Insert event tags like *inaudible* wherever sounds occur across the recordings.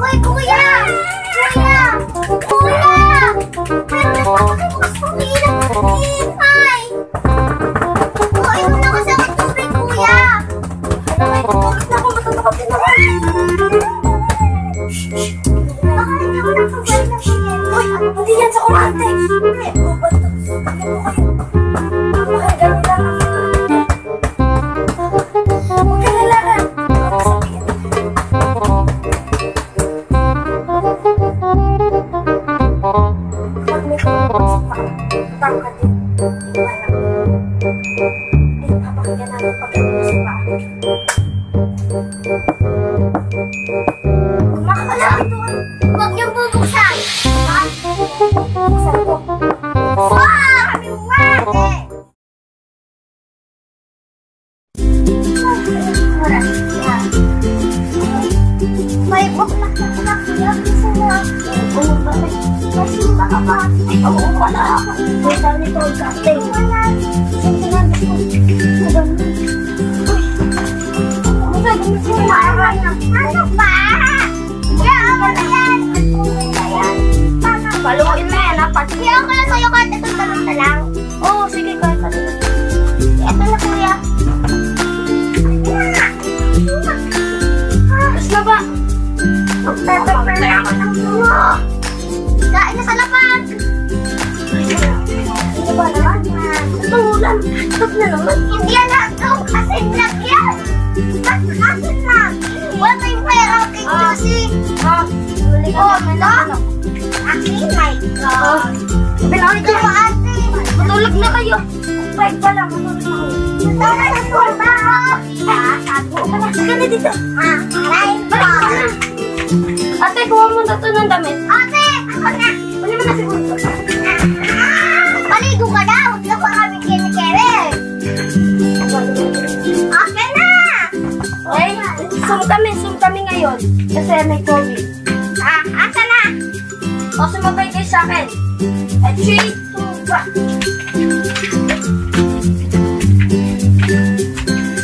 Uy, kuya! Kuya! Kuya! Pero nagpapakibukas ko nila. Hintay! Uy, wala kasi ako tubig, kuya! Bakit na ako matatakapin na Baka hindi ako nakabay na siya. Uy, hindi yan sa kurante. Wala ako. May dami ko ang kate. Wala. Sige na. Ano ba? Gusto mo Ano ba? Yeah, ako na yan. Paluin na yan, ha? Kaya ako na sa'yo kahit itong tanong na lang. Oo, sige, kahit ano. Ito na, kuya. Tapos na ba? Magpe-prepare na ako ng sumo. Kain na sa lapag. Na naman. Hindi yan hotdog. Asin lang yan. Asin lang. Wala tayong pera kay Josie. Oh, oh, ito? Asin, my God. Pinakita mo ate. Matulog na kayo. Bye pala, matulog na kayo. Matulog na po ba? Ah, ko pala. Sige na dito. Ah, aray po. Ate, kuha mo na ito ng damit. Ate, ako na. Wala mo na siguro. Paligo ka na. Zoom kami, zoom kami ngayon. Kasi may COVID. Ah, asa na? O, sumabay kayo sa akin. At 3, 2, 1.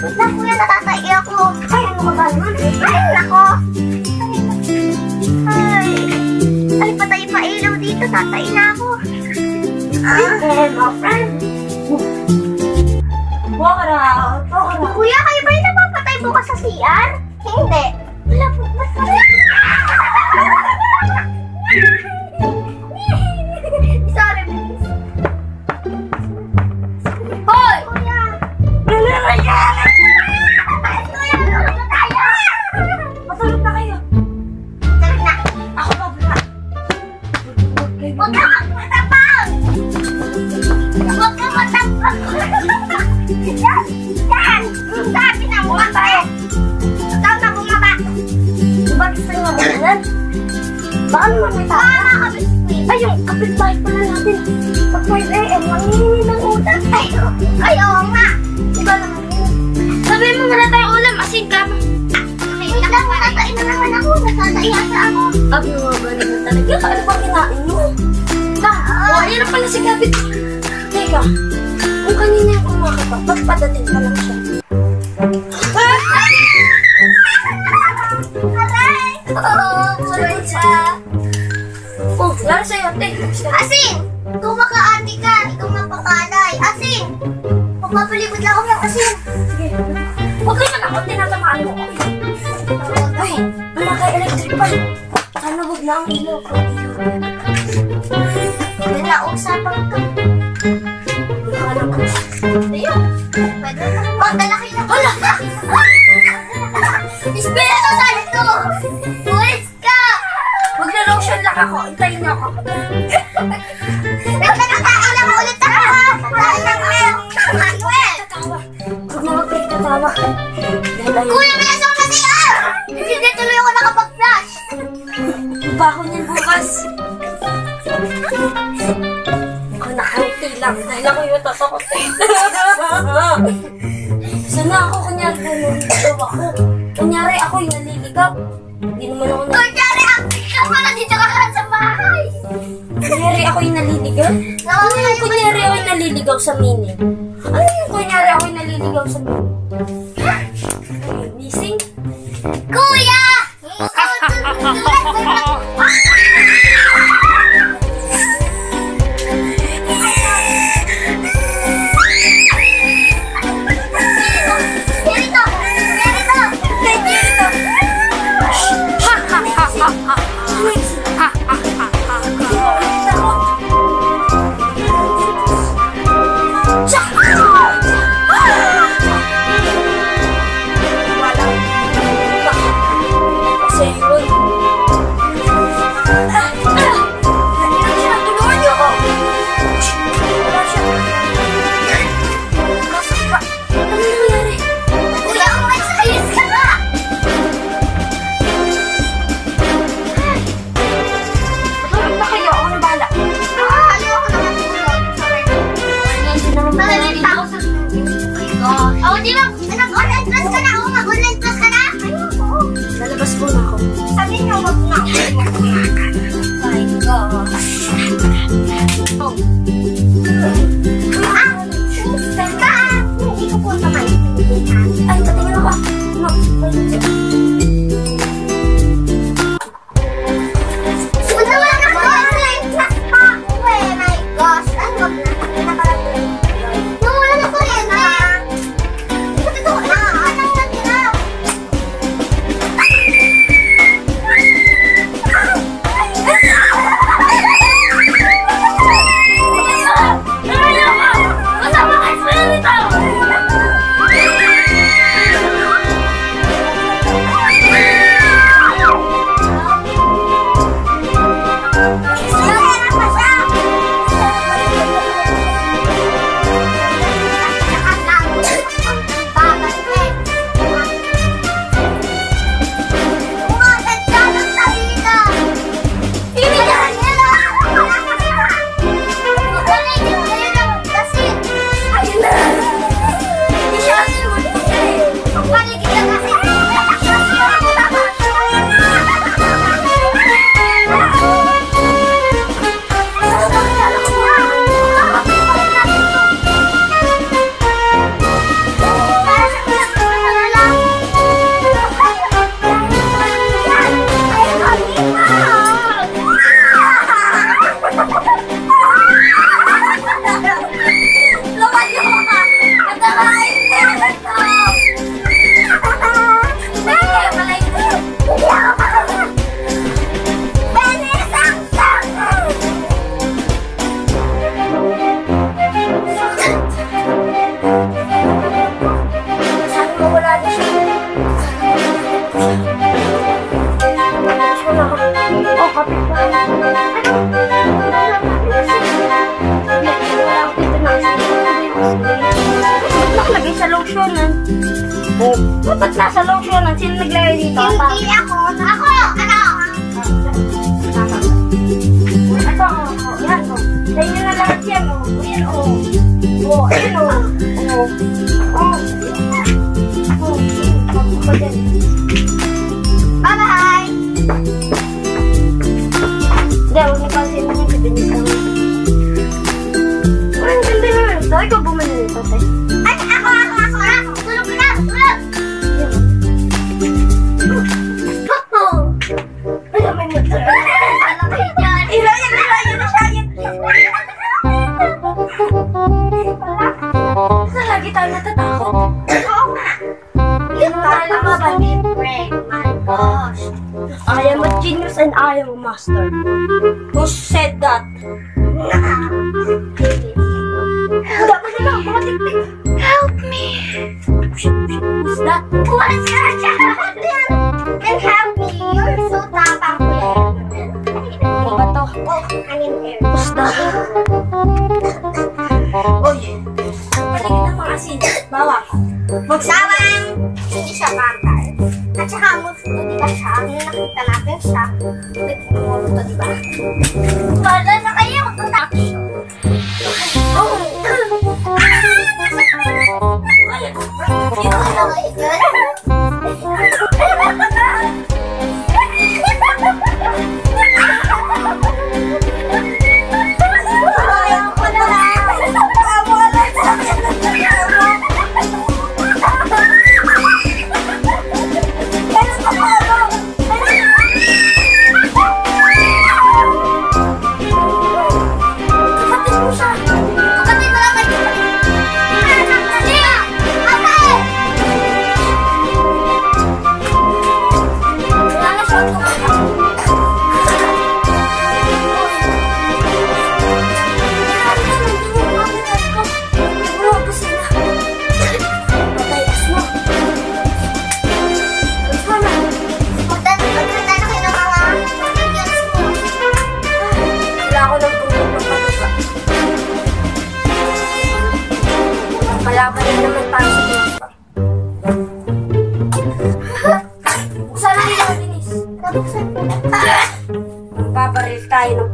Wait lang, kuya. Ay, ano ka ba naman? Ay, nako. Ay, ay, patay pa ilaw dito. Tatay na ako. Okay, my friend. May biskuit! Ay, yung kapitbahay pala natin. Pag 5 a.m., mangingi ng utak. Ay, ay, oo nga! Diba naman yun? Sabi mo wala tayong ulam, asin ka. Ay, naku, natayin na naman ako! Nasasaya sa ako! Abi mo ba naman talaga? Ano ba kinain mo? Ka, oh, na pala si Kapit. Teka, kung kanina yung kumakapa, ba't padating pa lang siya? Na ang ilaw ko. Yan na usapang ka. Ayun. Pwede na magdala kayo ng... Hala! Espiritu Santo! Buwis ka! Na lotion lang ako. Intayin ako. Lang dahil ako yung tatakot. *laughs* Sana ako kunyari naliligaw ako. Kunyari ako yung naliligaw. Hindi naman ako naliligaw. Kunyari, acting ka pala dito ka ka sa bahay! Kunyari ako yung naliligaw. Ano yung kunyari ako yung naliligaw sa meaning? Ano yung kunyari Ikaw sa Nising? Kuya! God. Lotionan? Oh, ba't nasa lotionan? Sino naglagay dito? Hindi ako. Ako! Ano? Ito, oh, yan, oh. Tayo na lahat yan, oh. Ayan, oh. Oh, ayan, oh. Oh. Oh. Oh. Natatakot. Oo nga. Yung tala ka ba Frank? My gosh. I am a genius and I am a master. Who said that? Help me. Who's that? What's child? Then help me. You're so tapang. Ano ba to? Oh, I'm in there. Who's that? Oy, 相信妈妈。我吃完，给你小饭团。他吃好，我们的坐地板上，在那边吃，在公路坐地吧。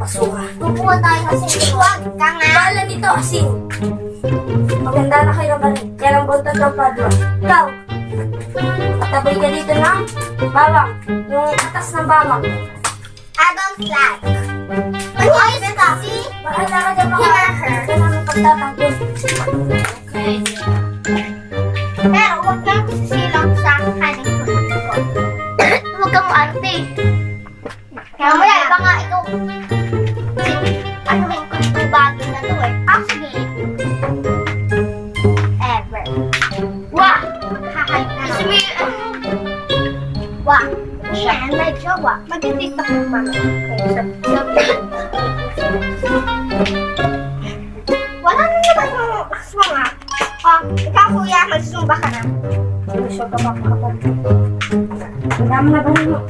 Pasuha. Kukuha tayo kasi huwag ka nga. Bala nito, asin. Maganda na kayo baril. Kaya lang buntot ng padwa. Ikaw, pataboy ka dito ng bawang. Yung atas ng bawang. Adam's flag. Ano ayos ito? See? Bahala ka dyan mga Hear her. Ito namin pagtatanggol. Okay. Pero huwag kang sisilang sa kaning ko. Huwag kang arte. Kaya mo yan, baka ito. Jowa. Mag-tiktok ng mama. Wala na naman yung mga. Oh, ikaw kuya, magsumba ka na. Siya ka makakapag. Madami na baril mo.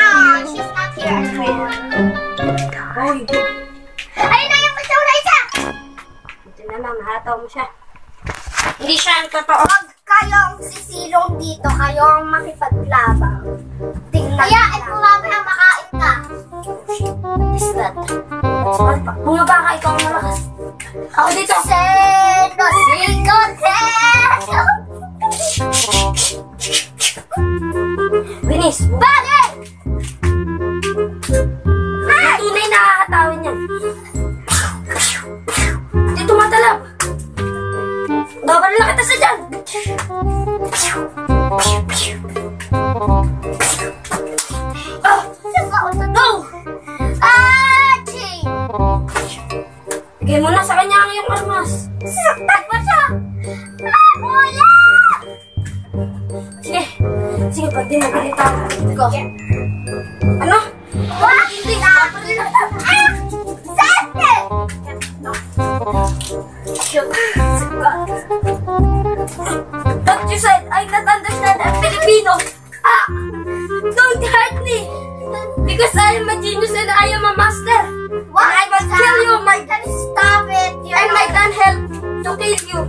On! She's not here anymore. Hoy, Ayun na yung na isa! ito na lang, nahataw mo siya. Hindi siya ang totoo. Huwag kayong sisilong dito. Kayong makipaglabang. Tingnan Kaya, ito mamaya makain ka. Is that? Mga baka, ikaw ang malakas. Ako dito. Seno, espacio. Pag di magalita ako. Go. Ano? Wah! Hindi na! Ah! Sete! Don't you said I not understand a Filipino. Ah! Don't hurt me. Because I am a genius and I am a master. What? And I will kill you, my Then stop it! And I can help to kill you,